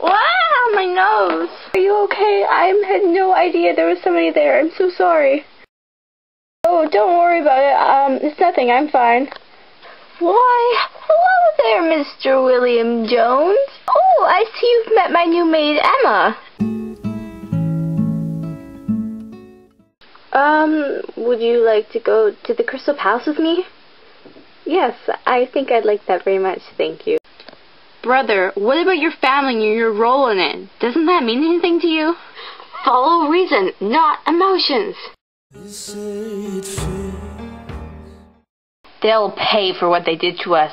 Wow, my nose. Are you okay? I had no idea there was somebody there. I'm so sorry. Oh, don't worry about it. Um, it's nothing. I'm fine. Why, hello there, Mr. William Jones. Oh, I see you've met my new maid, Emma. Um, would you like to go to the Crystal Palace with me? Yes, I think I'd like that very much, thank you. Brother, what about your family and your role in it? Doesn't that mean anything to you? Follow reason, not emotions. They'll pay for what they did to us.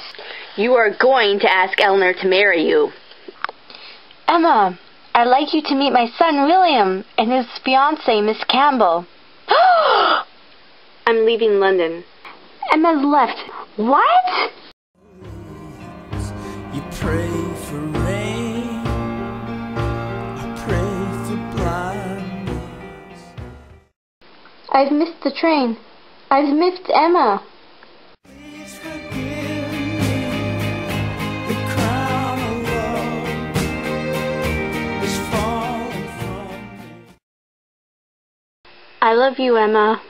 You are going to ask Eleanor to marry you. Emma, I'd like you to meet my son William and his fiancée, Miss Campbell. I'm leaving London. Emma's left. What? Pray for rain, I pray for blindness. I've missed the train. I've missed Emma. Please forgive me. The crown of love is falling from me. I love you, Emma.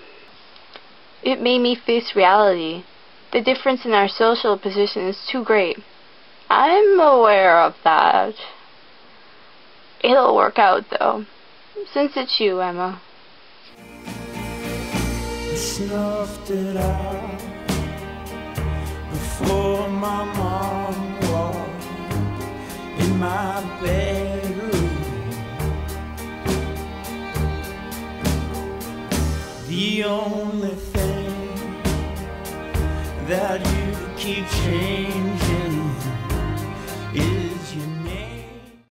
It made me face reality. The difference in our social position is too great. I'm aware of that. It'll work out, though, since it's you, Emma. snuffed it out before my mom walked in my bedroom. The only thing that you keep changing